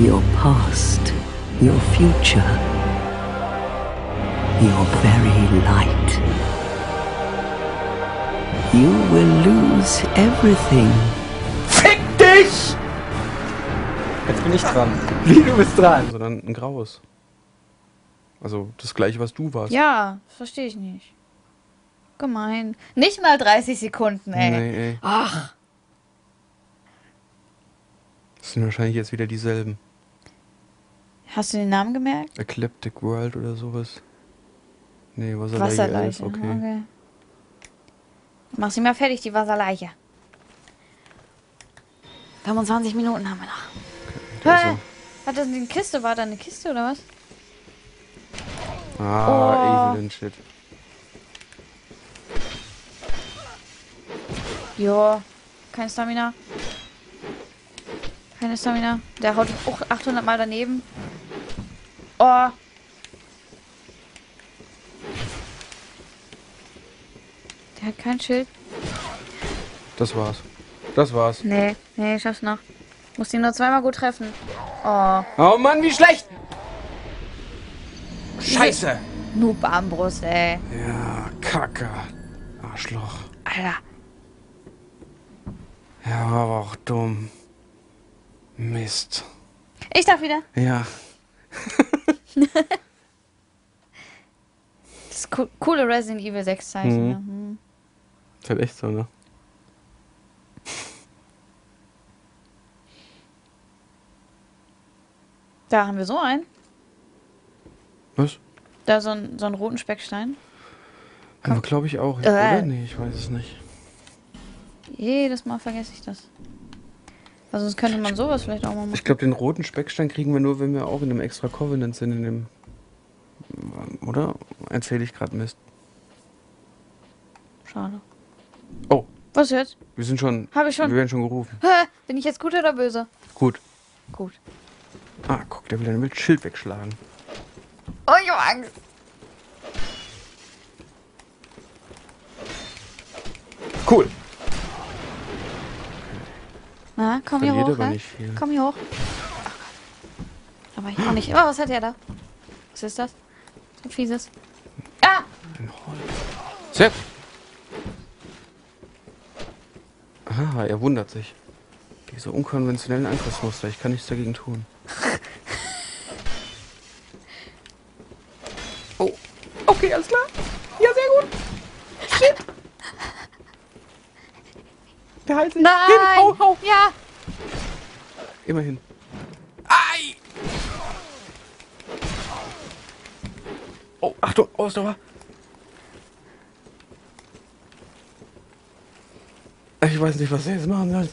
your past, your future, your very light. You will lose everything. Fick dich! Jetzt bin ich dran. Wie, du bist dran. Sondern ein graues. Also das gleiche, was du warst. Ja, verstehe ich nicht. Gemein. Nicht mal 30 Sekunden, ey. Nee, ey. Ach, Das sind wahrscheinlich jetzt wieder dieselben. Hast du den Namen gemerkt? Ecliptic World oder sowas. Nee, Wasserleiche Wasserleiche. 11, okay. okay. Mach sie mal fertig, die Wasserleiche. 25 Minuten haben wir noch. Der Hä? Hat das eine Kiste? War da eine Kiste oder was? Ah, Oh. Evelyn Shit. Jo, kein Stamina. Keine Stamina. Der haut auch 800 Mal daneben. Oh. Der hat kein Schild. Das war's. Das war's. Nee, nee, ich schaff's noch. Muss ihn nur zweimal gut treffen. Oh, Oh Mann, wie schlecht! Scheiße! Noob Armbrust, ey. Ja, Kacke. Arschloch. Alter. Ja, war aber auch dumm. Mist. Ich darf wieder. Ja. Das co coole Resident Evil 6 Zeichen. Mhm. Ja. Hm. Ist halt echt so, ne? Da haben wir so einen. Was? Da so, ein, so einen roten Speckstein. Haben wir, glaube ich, auch. Äh. Oder? Nee, ich weiß es nicht. Jedes Mal vergesse ich das. Also sonst könnte man sowas vielleicht auch mal machen. Ich glaube, den roten Speckstein kriegen wir nur, wenn wir auch in einem extra Covenant sind, in dem. Oder? Erzähle ich gerade Mist. Schade. Oh, Was jetzt? wir sind schon. Hab ich schon. Wir werden schon gerufen. Bin ich jetzt gut oder böse? Gut. Gut. Ah, guck, der will ein Bild Schild wegschlagen. Oh, ich hab Angst. Cool. Na, komm hier hoch. viel. Komm hier hoch. Aber ich auch nicht. Oh, was hat der da? Was ist das? So ein fieses. Ah! Sepp! Ah, er wundert sich. Diese unkonventionellen Angriffsmuster, ich kann nichts dagegen tun. oh, okay, alles klar. Ja, sehr gut. Shit. Der Hals Nein! Hin, hau, hau. Ja! Immerhin. Ei! Oh, Achtung, Ausdauer. Ich weiß nicht, was er jetzt machen soll.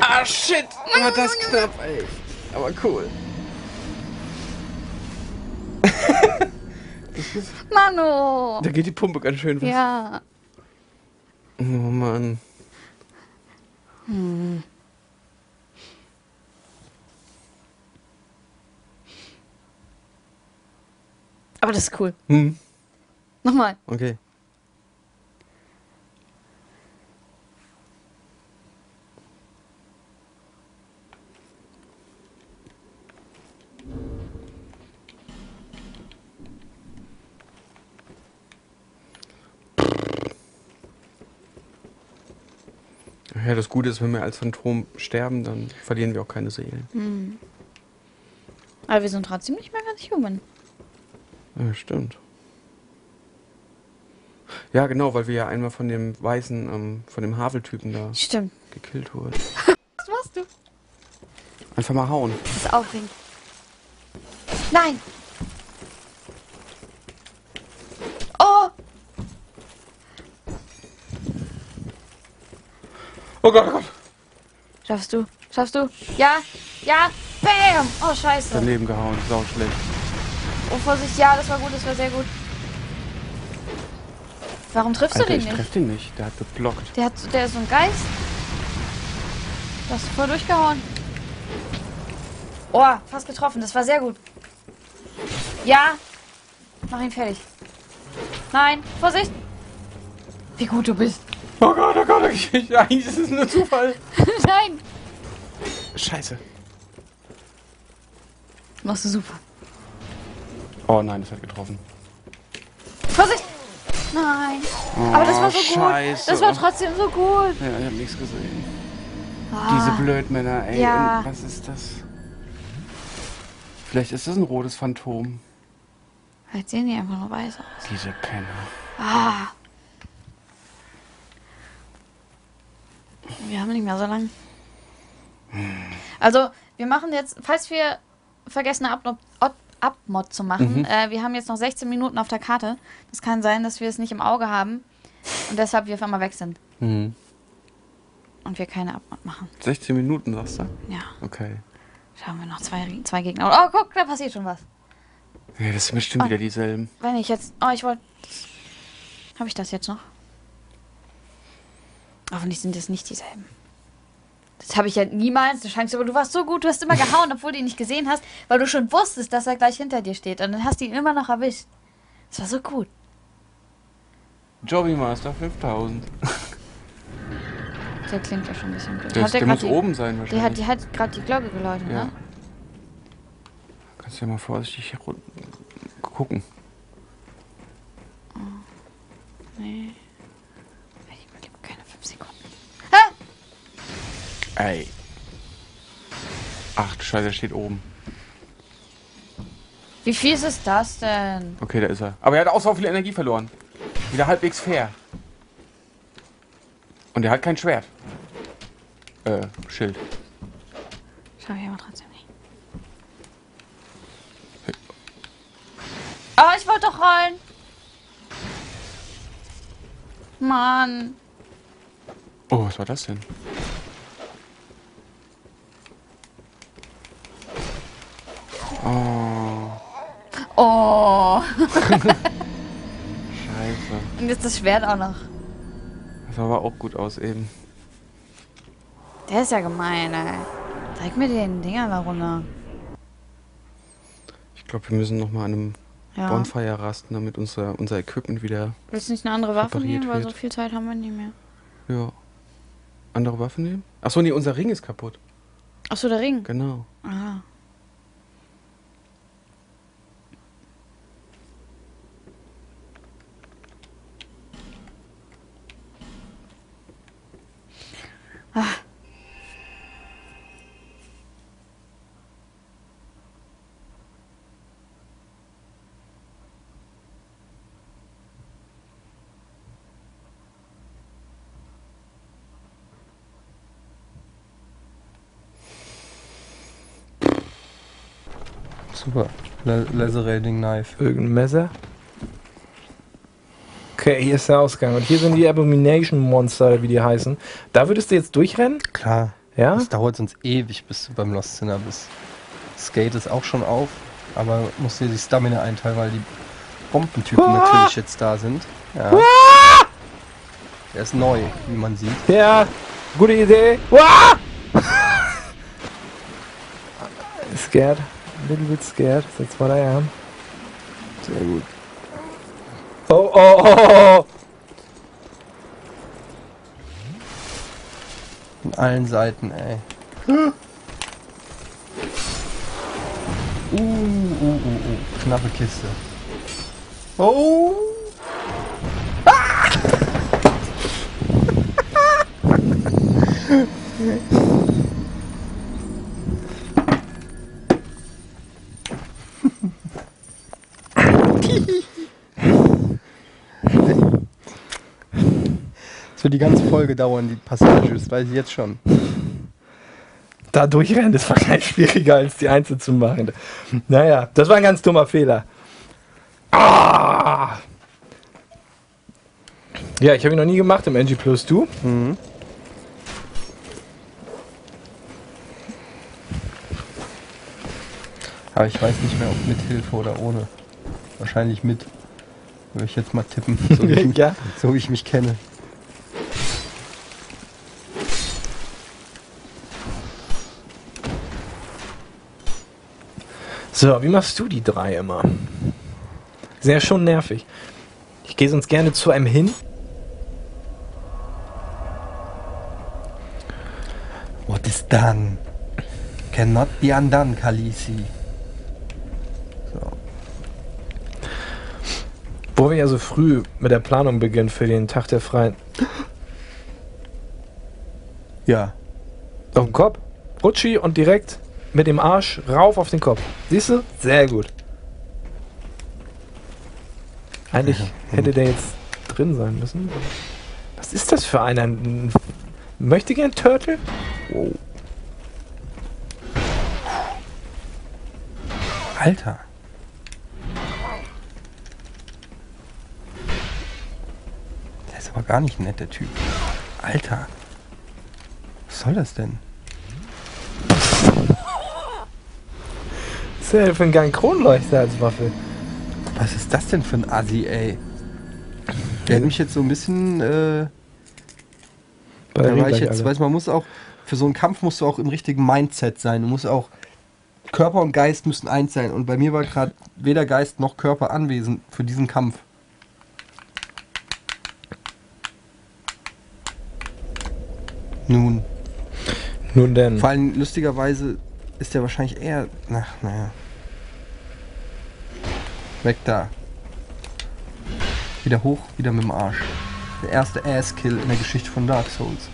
Ah, shit! War das knapp, ey. Aber cool. Mano! Da geht die Pumpe ganz schön was. Ja. Oh Mann. Aber das ist cool. Hm, Nochmal. okay. Ja, das Gute ist, wenn wir als Phantom sterben, dann verlieren wir auch keine Seelen. Aber wir sind trotzdem nicht mehr ganz human. Ja, stimmt. Ja, genau, weil wir ja einmal von dem weißen, ähm, von dem Haveltypen da Stimmt. gekillt wurden. Was machst du? Einfach mal hauen. Das ist aufregend. Nein! Oh! Oh Gott, oh Gott. Schaffst du? Schaffst du? Ja! Ja! Bam! Oh, scheiße. Daneben gehauen, sau schlecht. Oh, Vorsicht. Ja, das war gut. Das war sehr gut. Warum triffst Alter, du den ich nicht? treff den nicht. Der hat geblockt. Der, hat, der ist so ein Geist. Du hast voll durchgehauen. Oh, fast getroffen. Das war sehr gut. Ja. Mach ihn fertig. Nein. Vorsicht. Wie gut du bist. Oh Gott, oh Gott, ich, eigentlich ist es nur Zufall. Nein. Scheiße. Machst du super. Oh nein, das hat getroffen. Vorsicht! Nein. Aber das war so gut. scheiße. Das war trotzdem so gut. Ja, ich hab nichts gesehen. Ah, Diese Blödmänner, ey. Ja. Was ist das? Vielleicht ist das ein rotes Phantom. Vielleicht sehen die einfach nur weiß aus. Diese Penner. Ah. Wir haben nicht mehr so lang. Also, wir machen jetzt, falls wir vergessen, eine Abmod zu machen, Mhm. äh, wir haben jetzt noch 16 Minuten auf der Karte. Das kann sein, dass wir es nicht im Auge haben und deshalb wir auf einmal weg sind Mhm. und wir keine Abmod machen. 16 Minuten, sagst du? Ja, Okay. schauen wir noch zwei, zwei Gegner. Oh, guck, da passiert schon was. Ja, das sind bestimmt Ah. wieder dieselben. Wenn ich jetzt. Oh, ich wollte. Habe ich das jetzt noch? Hoffentlich sind das nicht dieselben. Das habe ich ja niemals eine Chance, aber du warst so gut, du hast immer gehauen, obwohl du ihn nicht gesehen hast, weil du schon wusstest, dass er gleich hinter dir steht. Und dann hast du ihn immer noch erwischt. Das war so gut. Jobby Master 5000. Der klingt ja schon ein bisschen blöd. Der, Hat der grad muss die, oben sein Der wahrscheinlich. hat, die hat gerade die Glocke geläutet, Ja. ne? Kannst ja mal vorsichtig gucken. Nee. Ich überlebe keine fünf Sekunden. Ey. Ach du Scheiße, der steht oben. Wie fies ist das denn? Okay, da ist er. Aber er hat auch so viel Energie verloren. Wieder halbwegs fair. Und er hat kein Schwert. Äh, Schild. Schau ich aber trotzdem nicht. Oh, ich wollte doch rollen. Mann. Oh, was war das denn? Oh, Oh. scheiße. Und jetzt das Schwert auch noch. Das sah aber auch gut aus eben. Der ist ja gemein, ey. Zeig mir den Dinger da runter. Ich glaube, wir müssen noch mal an einem Ja. Bonfire rasten, damit unser, unser Equipment wieder... Willst du nicht eine andere Waffe nehmen? Weil so viel Zeit haben wir nicht mehr. Ja. Andere Waffen nehmen? Achso, nee, unser Ring ist kaputt. Achso, der Ring. Genau. Ah. Ah. Super. Le Laser-Rating Knife. Irgendein Messer. Okay, hier ist der Ausgang. Und hier sind die Abomination Monster, wie die heißen. Da würdest du jetzt durchrennen? Klar. Ja? Das dauert sonst ewig, bis du beim Lost Sinner bist. Skate ist auch schon auf, aber musst dir die Stamina einteilen, weil die Bombentypen natürlich jetzt da sind. Ja. Der ist neu, wie man sieht. Ja, gute Idee. Wah! scared. Little bit scared. That's what I am. Sehr gut. Oh, oh, oh, oh. Von allen Seiten, ey. Uh, uh, uh, uh. Knappe Kiste. Oh! Das wird die ganze Folge dauern, die Passage, das weiß ich jetzt schon. Da durchrennen, das war gleich schwieriger als die Einzel zu machen. Naja, das war ein ganz dummer Fehler. Ah! Ja, ich habe ihn noch nie gemacht im NG Plus. Du? Mhm. Aber ich weiß nicht mehr, ob mit Hilfe oder ohne. Wahrscheinlich mit. Würde ich jetzt mal tippen, so wie ich mich, Ja. so wie ich mich kenne. So, wie machst du die drei immer? Sehr schon nervig. Ich gehe sonst gerne zu einem hin. What is done Cannot be undone, Khaleesi. So. Wo wir ja so früh mit der Planung beginnen für den Tag der Freien. Ja. Auf den Kopf. Rutschi und direkt mit dem Arsch rauf auf den Kopf. Siehst du? Sehr gut. Eigentlich hätte der jetzt drin sein müssen. Was ist das für einer? Ein Möchte gern Turtle? Wow. Alter. Der ist aber gar nicht nett, der Typ. Alter. Was soll das denn? Was ist denn für ein Gang Kronleuchter als Waffe? Was ist das denn für ein Assi, ey? Der hat mich jetzt so ein bisschen, äh, Bei da war ich jetzt, alle. weiß man muss auch, für so einen Kampf musst du auch im richtigen Mindset sein. Du musst auch, Körper und Geist müssen eins sein. Und bei mir war gerade weder Geist noch Körper anwesend für diesen Kampf. Nun, Nun denn. vor allem lustigerweise ist der wahrscheinlich eher, ach, naja. Weg da. Wieder hoch, wieder mit dem Arsch. Der erste Ass-Kill in der Geschichte von Dark Souls.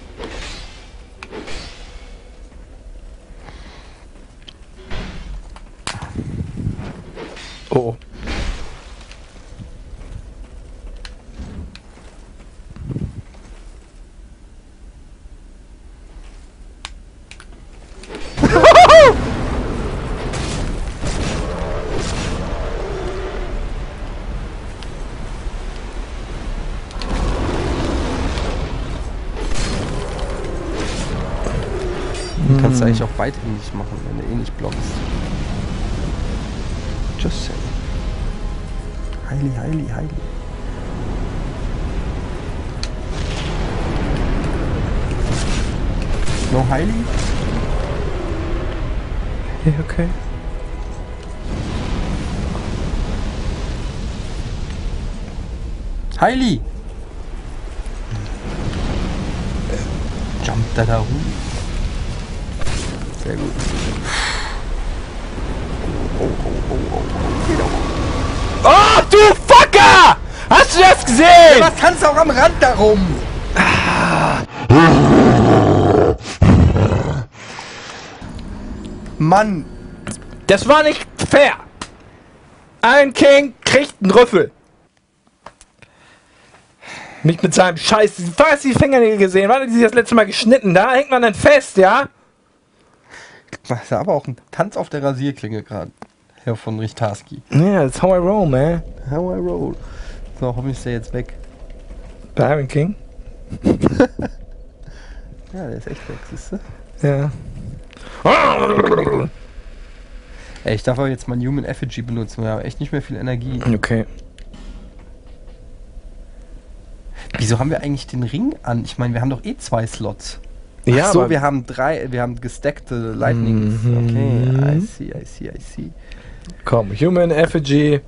Oh. Kannst du eigentlich auch beidhändig machen, wenn du eh nicht blockst. Just say. Heili, heili, heili. No heili? Ja, okay. Heili! Jump da da rum. Sehr gut. Oh, du Fucker! Hast du das gesehen? Was kannst du auch am Rand darum? Mann, Das war nicht fair. Ein King kriegt einen Rüffel. Nicht mit seinem Scheiß. Hast du die Fingernägel gesehen? Wann hat die sich das letzte Mal geschnitten? Da hängt man dann fest, ja? Das ist aber auch ein Tanz auf der Rasierklinge gerade. Herr von Richtarski. Ja, that's how I roll, man. How I roll. So, hoffentlich ist der jetzt weg. Bei Iron King? Ja, der ist echt weg, siehst du? Ja. Ey, ich darf aber jetzt mein Human Effigy benutzen. Wir haben echt nicht mehr viel Energie. Okay. Wieso haben wir eigentlich den Ring an? Ich meine, wir haben doch eh zwei Slots. Ja, Ach so, aber- wir haben drei, wir haben gestackte Lightnings. Mhm. Okay, I see, I see, I see. Komm, Human Effigy.